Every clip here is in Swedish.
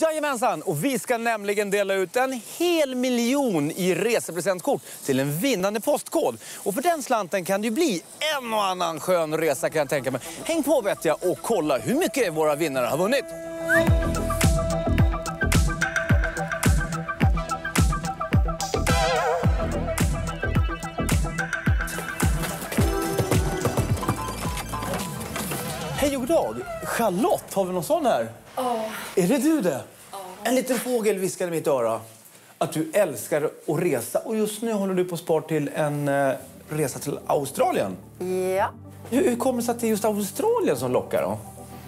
Jajamensan! Och vi ska nämligen dela ut en hel miljon i resepresentkort till en vinnande postkod. Och för den slanten kan det ju bli en och annan skön resa kan jag tänka mig. Häng på vet jag och kolla hur mycket våra vinnare har vunnit. Hej och dag. Charlotte, har vi någon sån här? Ja. Är det du det? En liten fågel viskade i mitt öra att du älskar att resa och just nu håller du på spar till en eh, resa till Australien. Ja. Hur, hur kommer det sig att det är just Australien som lockar då?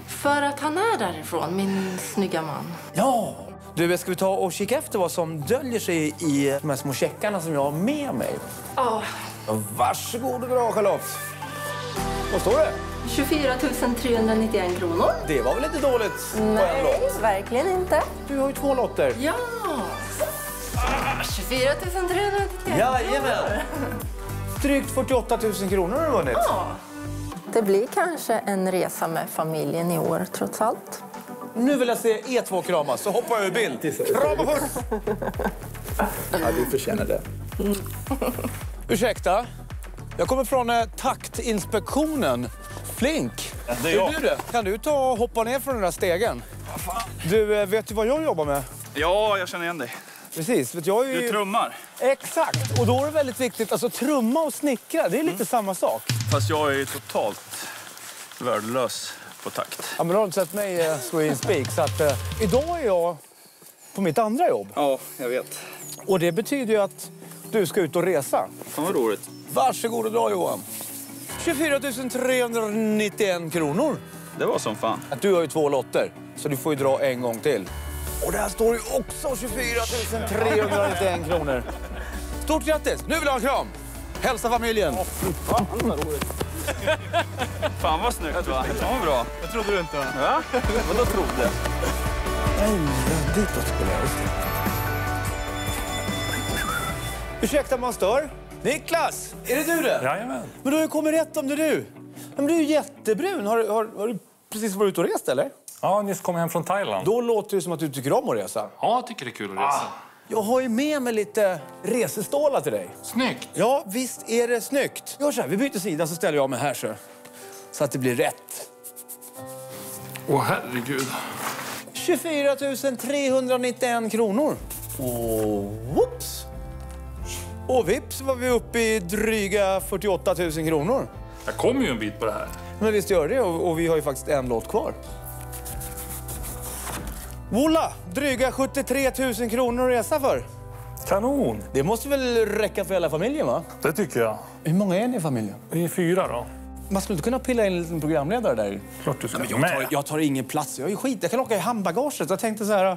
För att han är därifrån, min snygga man. Ja! Du, ska vi ta och kika efter vad som döljer sig i de här små checkarna som jag har med mig? Ja. Varsågod och dra, Charlotte. Vad står det? 24 391 kronor. Det var väl inte dåligt på en Nej, lott? verkligen inte. Du har ju två lotter. Ja! Ah, 24 391 Jajamän! Drygt 48 000 kronor har du vunnit. Ja. Det blir kanske en resa med familjen i år, trots allt. Nu vill jag se er två kramas, så hoppar jag ur bild. Kram och puss! Ja, du förtjänar det. Ursäkta? Jag kommer från eh, taktinspektionen. Flink. det är jag. du det? Kan du ta och hoppa ner från den där stegen? Du, eh, vet du vad jag jobbar med? Ja, jag känner igen dig. Precis. Vet jag är ju... Du trummar. Exakt. Och då är det väldigt viktigt. Alltså trumma och snickra, det är lite samma sak. Fast jag är ju totalt värdelös på takt. Ja, men du har inte sett mig eh, slå in spik. Så att, eh, idag är jag på mitt andra jobb. Ja, jag vet. Och det betyder ju att du ska ut och resa. Fan vad roligt. Varsågod och dra Johan. 24 391 kronor. Det var som fan. Att Du har ju två lotter, så du får ju dra en gång till. Och där står ju också 24 391 kronor. Stort grattis! Nu vill jag ha en kram! Hälsa familjen! Fan vad roligt. Fan vad snyggt va? Fan vad bra. Jag trodde du inte. Va? Vadå trodde? Nej, ditåt skulle jag. Det. Ursäkta om man stör. Niklas, är det du det? Jajamän. Men du har ju kommit rätt om det är du. Men du är ju jättebrun. Har, har, har du precis varit ute och rest eller? Ja, nyss kom jag hem från Thailand. Då låter det som att du tycker om att resa. Ja, jag tycker det är kul att resa. Jag har ju med mig lite resestålar till dig. Snyggt! Ja, visst är det snyggt. Gör så här, vi byter sida så ställer jag mig här så. Så att det blir rätt. Åh, herregud. 24 391 kronor. Och whoops! Och vips var vi uppe i dryga 48 000 kronor. Jag kommer ju en bit på det här. Men visst gör det och, och vi har ju faktiskt en låt kvar. Voila! Dryga 73 000 kronor att resa för. Kanon! Det måste väl räcka för hela familjen va? Det tycker jag. Hur många är ni i familjen? Vi är fyra då. Man skulle inte kunna pilla in en liten programledare där? Klart du ska Men jag, tar, jag tar ingen plats. Jag är ju skit. Jag kan åka i handbagaget. Jag tänkte så här...